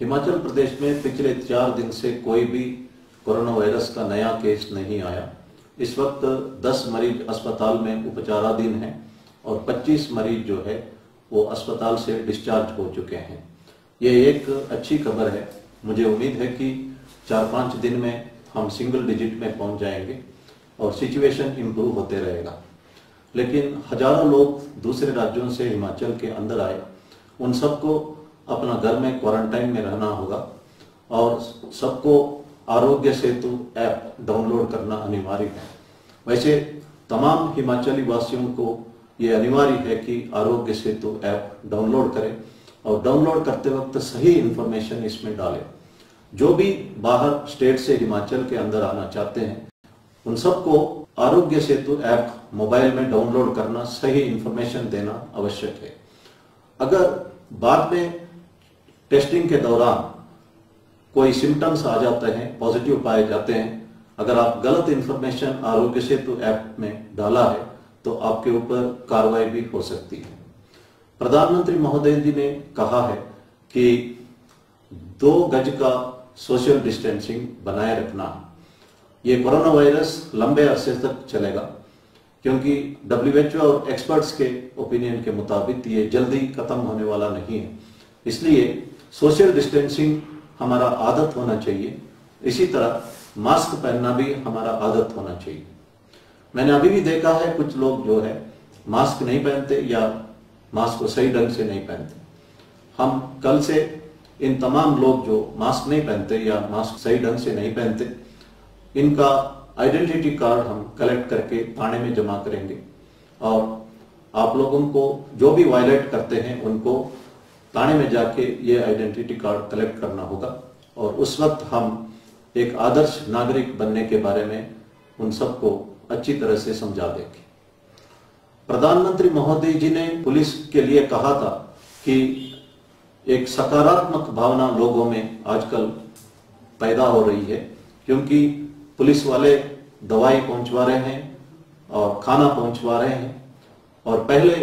हिमाचल प्रदेश में पिछले चार दिन से कोई भी कोरोना वायरस का नया केस नहीं आया। इस वक्त 10 मरीज़ अस्पताल में उपचाराधीन हैं और 25 मरीज़ जो है वो अस्पताल से डिस्चार्ज हो चुके हैं। ये एक अच्छी खबर है। मुझे उम्मीद है कि चार पाँच दिन में हम सिंगल डिजिट में पहुँच जाएँगे और सिचुएशन इम्प्रूव होते रहेगा। लेकिन हज़ारों लोग दूसरे राज्यों से हिमाचल के अंदर आए। उन सबको अपना घर में क्वारंटाइन में रहना होगा और सबको आरोग्य सेतु ऐप डाउनलोड करना अनिवार्य है। वैसे तमाम हिमाचली वासियों को ये अनिवार्य है कि आरोग्य सेतु ऐप डाउनलोड करें और डाउनलोड करते वक्त सही इंफॉर्मेशन इसमें डालें। जो भी बाहर स्टेट से हिमाचल के अंदर आना चाहते हैं, उन सबको आरोग्य सेतु ऐप मोबाइल में डाउनलोड करना, सही इंफॉर्मेशन देना आवश्यक है। अगर बाद में टेस्टिंग के दौरान कोई सिम्टम्स आ जाते हैं पॉजिटिव पाए जाते हैं। अगर आप गलत इंफॉर्मेशन आरोग्य सेतु ऐप में डाला है तो आपके ऊपर कार्रवाई भी हो सकती है। प्रधानमंत्री महोदय जी ने कहा है कि दो गज का सोशल डिस्टेंसिंग बनाए रखना ये कोरोना वायरस लंबे अरसे तक चलेगा, क्योंकि डब्ल्यूएचओ और एक्सपर्ट्स के ओपिनियन के मुताबिक ये जल्दी खत्म होने वाला नहीं है। इसलिए सोशल डिस्टेंसिंग हमारा आदत होना चाहिए। इसी तरह मास्क पहनना भी हमारा आदत होना चाहिए। मैंने अभी भी देखा है कुछ लोग जो है, मास्क नहीं पहनते या मास्क को सही ढंग से नहीं पहनते। हम कल से इन तमाम लोग जो मास्क नहीं पहनते या मास्क सही ढंग से नहीं पहनते, इनका आइडेंटिटी कार्ड हम कलेक्ट करके थाने में जमा करेंगे। और आप लोगों को जो भी वायलेट करते हैं, उनको थाने में जाके ये आइडेंटिटी कार्ड कलेक्ट करना होगा और उस वक्त हम एक आदर्श नागरिक बनने के बारे में उन सबको अच्छी तरह से समझा देंगे। प्रधानमंत्री महोदय जी ने पुलिस के लिए कहा था कि एक सकारात्मक भावना लोगों में आजकल पैदा हो रही है, क्योंकि पुलिस वाले दवाई पहुंचवा रहे हैं और खाना पहुंचवा रहे हैं और पहले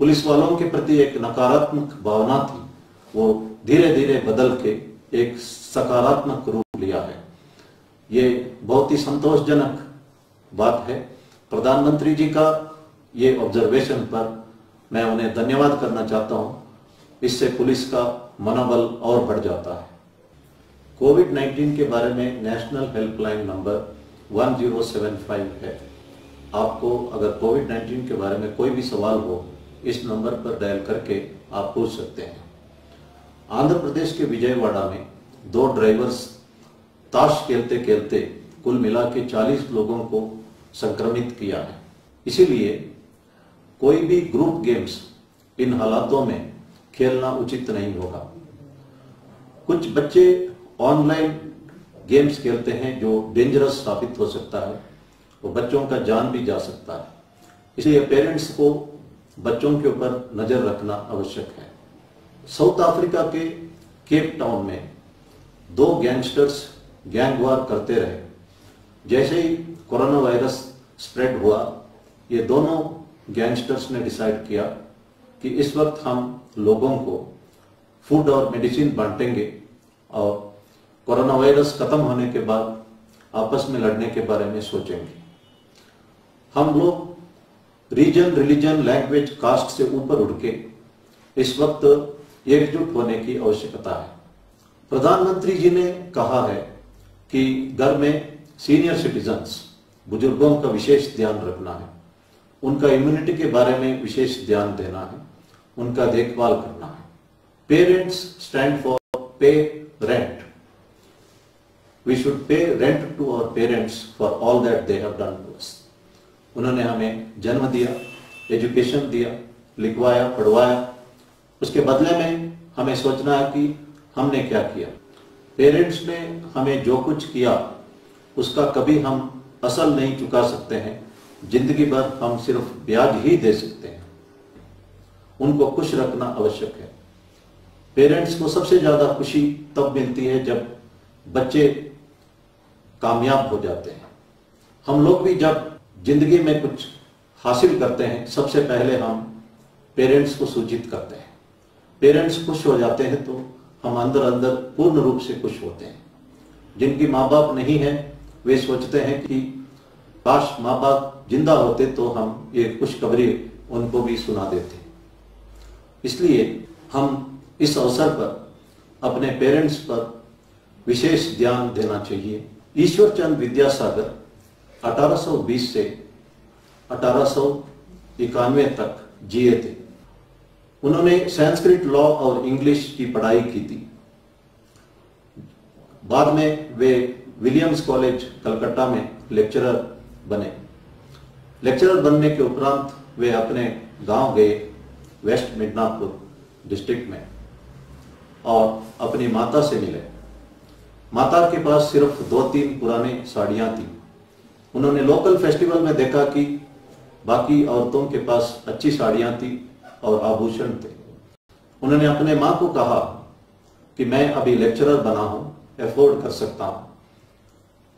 पुलिस वालों के प्रति एक नकारात्मक भावना थी। वो धीरे धीरे बदल के एक सकारात्मक रूप लिया है। ये बहुत ही संतोषजनक बात है। प्रधानमंत्री जी का ये ऑब्जर्वेशन पर मैं उन्हें धन्यवाद करना चाहता हूँ। इससे पुलिस का मनोबल और बढ़ जाता है। कोविड 19 के बारे में नेशनल हेल्पलाइन नंबर 1075 है। आपको अगर कोविड 19 के बारे में कोई भी सवाल हो इस नंबर पर डायल करके आप पूछ सकते हैं। आंध्र प्रदेश के विजयवाड़ा में दो ड्राइवर्स ताश खेलते खेलते कुल मिला के 40 लोगों को संक्रमित किया है। इसीलिए कोई भी ग्रुप गेम्स इन हालातों में खेलना उचित नहीं होगा। कुछ बच्चे ऑनलाइन गेम्स खेलते हैं जो डेंजरस साबित हो सकता है, वो बच्चों का जान भी जा सकता है। इसलिए पेरेंट्स को बच्चों के ऊपर नज़र रखना आवश्यक है। साउथ अफ्रीका के केप टाउन में दो गैंगस्टर्स गैंग वार करते रहे। जैसे ही कोरोना वायरस स्प्रेड हुआ, ये दोनों गैंगस्टर्स ने डिसाइड किया कि इस वक्त हम लोगों को फ़ूड और मेडिसिन बांटेंगे और कोरोना वायरस खत्म होने के बाद आपस में लड़ने के बारे में सोचेंगे। हम लोग रीजन रिलीजन लैंग्वेज कास्ट से ऊपर उठ के इस वक्त एकजुट होने की आवश्यकता है। प्रधानमंत्री जी ने कहा है कि घर में सीनियर सिटीजन्स बुज़ुर्गों का विशेष ध्यान रखना है। उनका इम्यूनिटी के बारे में विशेष ध्यान देना है। उनका देखभाल करना है। Parents stand for pay rent we should pay rent to our parents for all that they have done to us उन्होंने हमें जन्म दिया एजुकेशन दिया, लिखवाया, पढ़वाया। उसके बदले में हमें सोचना है कि हमने क्या किया। पेरेंट्स ने हमें जो कुछ किया, उसका कभी हम असल नहीं चुका सकते हैं। ज़िंदगी भर हम सिर्फ़ ब्याज ही दे सकते हैं। उनको खुश रखना आवश्यक है। पेरेंट्स को सबसे ज़्यादा खुशी तब मिलती है जब बच्चे कामयाब हो जाते हैं। हम लोग भी जब ज़िंदगी में कुछ हासिल करते हैं, सबसे पहले हम पेरेंट्स को सूचित करते हैं। पेरेंट्स खुश हो जाते हैं तो हम अंदर अंदर पूर्ण रूप से खुश होते हैं। जिनकी माँ बाप नहीं है, वे सोचते हैं कि, काश माँ बाप ज़िंदा होते तो हम ये खुशखबरी उनको भी सुना देते। इसलिए हम इस अवसर पर अपने पेरेंट्स पर विशेष ध्यान देना चाहिए। ईश्वर चंद विद्यासागर 1820 से अठारह सौ इक्यानवे तक जिए थे। उन्होंने संस्कृत, लॉ और इंग्लिश की पढ़ाई की थी। बाद में वे विलियम्स कॉलेज, कलकत्ता में लेक्चरर बने। लेक्चरर बनने के उपरांत वे अपने गाँव गए वेस्ट मिदनापुर डिस्ट्रिक्ट में और अपनी माता से मिले। माता के पास सिर्फ़ दो तीन पुराने साड़ियाँ थी। उन्होंने लोकल फेस्टिवल में देखा कि बाकी औरतों के पास अच्छी साड़ियाँ थी और आभूषण थे। उन्होंने अपने माँ को कहा कि मैं अभी लेक्चरर बना हूँ एफोर्ड कर सकता हूँ।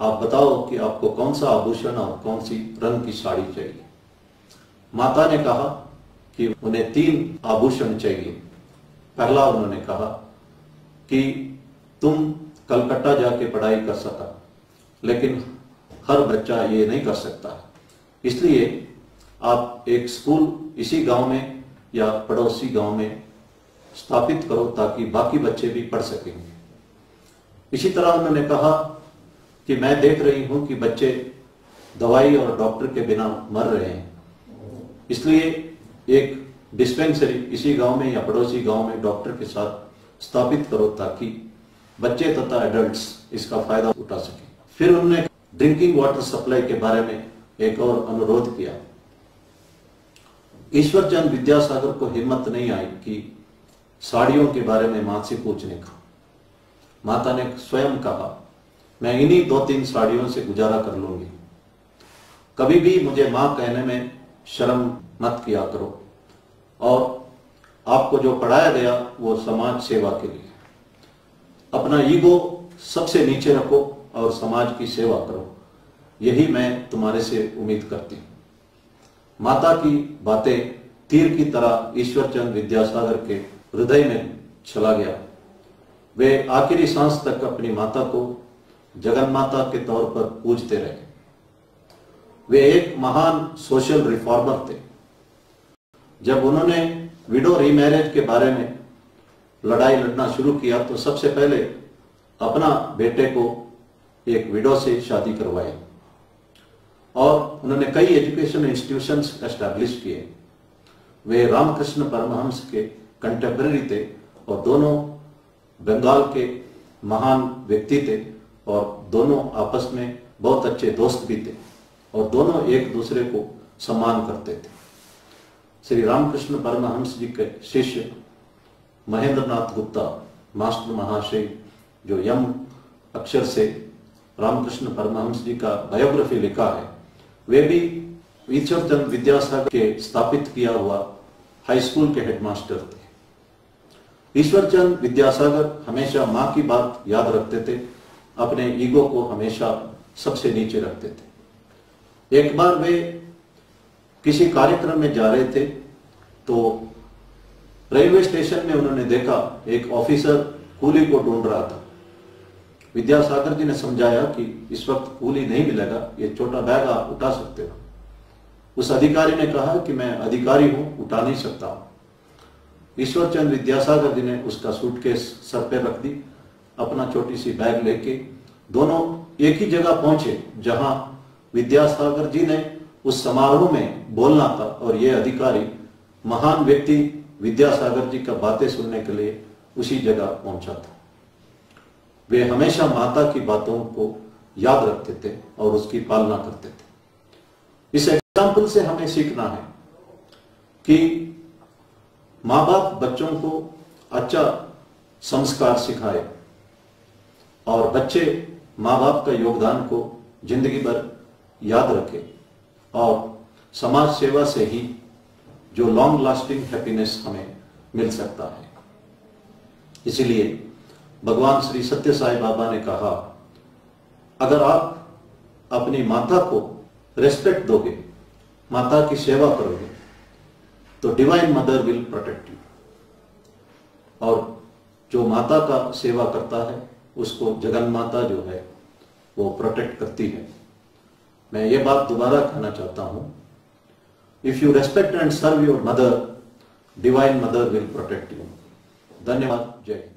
आप बताओ कि आपको कौन सा आभूषण और कौन सी रंग की साड़ी चाहिए? माता ने कहा कि उन्हें तीन आभूषण चाहिए। पहला उन्होंने कहा कि तुम कलकत्ता जाके पढ़ाई कर सका, लेकिन हर बच्चा ये नहीं कर सकता। इसलिए आप एक स्कूल इसी गाँव में या पड़ोसी गाँव में स्थापित करो ताकि बाकी बच्चे भी पढ़ सकेंगे इसी तरह उन्होंने कहा कि मैं देख रही हूँ कि बच्चे दवाई और डॉक्टर के बिना मर रहे हैं। इसलिए एक डिस्पेंसरी इसी गाँव में या पड़ोसी गाँव में डॉक्टर के साथ स्थापित करो ताकि बच्चे तथा एडल्ट्स इसका फ़ायदा उठा सके। फिर उन्होंने ड्रिंकिंग वाटर सप्लाई के बारे में एक और अनुरोध किया। ईश्वर चंद विद्यासागर को हिम्मत नहीं आई कि साड़ियों के बारे में माँ से पूछने का। माता ने स्वयं कहा, मैं इन्हीं दो तीन साड़ियों से गुजारा कर लूँगी। कभी भी मुझे माँ कहने में शर्म मत किया करो। और आपको जो पढ़ाया गया, वो समाज सेवा के लिए। अपना ईगो सबसे नीचे रखो। और समाज की सेवा करो। यही मैं तुम्हारे से उम्मीद करती हूँ। माता की बातें तीर की तरह ईश्वरचंद विद्यासागर के हृदय में चला गया। वे आखिरी सांस तक अपनी माता को जगन माता के तौर पर पूजते रहे। वे एक महान सोशल रिफॉर्मर थे। जब उन्होंने विडो रीमैरिज के बारे में लड़ाई लड़ना शुरू किया तो सबसे पहले अपना बेटे को एक विडो से शादी करवाई। और उन्होंने कई एजुकेशन इंस्टीट्यूशंस एस्टैब्लिश किए। वे रामकृष्ण परमहंस के कंटेम्प्रेरी थे और दोनों बंगाल के महान व्यक्ति थे और दोनों आपस में बहुत अच्छे दोस्त भी थे और दोनों एक दूसरे को सम्मान करते थे। श्री रामकृष्ण परमहंस जी के शिष्य महेंद्र नाथ गुप्ता, मास्टर महाशय, जो यम अक्षर से रामकृष्ण परमहंस जी का बायोग्राफी लिखा है, वे भी ईश्वर चंद विद्यासागर के स्थापित किया हुआ हाई स्कूल के हेडमास्टर थे। ईश्वरचंद विद्यासागर हमेशा माँ की बात याद रखते थे, अपने ईगो को हमेशा सबसे नीचे रखते थे। एक बार वे किसी कार्यक्रम में जा रहे थे तो रेलवे स्टेशन में उन्होंने देखा, एक ऑफिसर कूली को ढूंढ रहा था। विद्यासागर जी ने समझाया कि इस वक्त कूली नहीं मिलेगा, ये छोटा बैग आप उठा सकते हो। उस अधिकारी ने कहा कि मैं अधिकारी हूँ, उठा नहीं सकता। ईश्वर चंद विद्यासागर जी ने उसका सूटकेस सर पे रख दी, अपना छोटी सी बैग लेके दोनों एक ही जगह पहुँचे, जहाँ विद्यासागर जी ने उस समारोह में बोलना था और ये अधिकारी महान व्यक्ति विद्यासागर जी का बातें सुनने के लिए उसी जगह पहुँचा था। वे हमेशा माता की बातों को याद रखते थे और उसकी पालना करते थे। इस एग्ज़ाम्पल से हमें सीखना है कि माँ बाप बच्चों को अच्छा संस्कार सिखाए और बच्चे माँ बाप का योगदान को ज़िंदगी भर याद रखे और समाज सेवा से ही जो लॉन्ग लास्टिंग हैप्पीनेस हमें मिल सकता है। इसीलिए भगवान श्री सत्य साई बाबा ने कहा, अगर आप अपनी माता को रेस्पेक्ट दोगे, माता की सेवा करोगे तो divine mother will protect you और जो माता का सेवा करता है, उसको जगन माता जो है, वो प्रोटेक्ट करती है। मैं ये बात दोबारा कहना चाहता हूँ। If you respect and serve your mother divine mother will protect you धन्यवाद। जय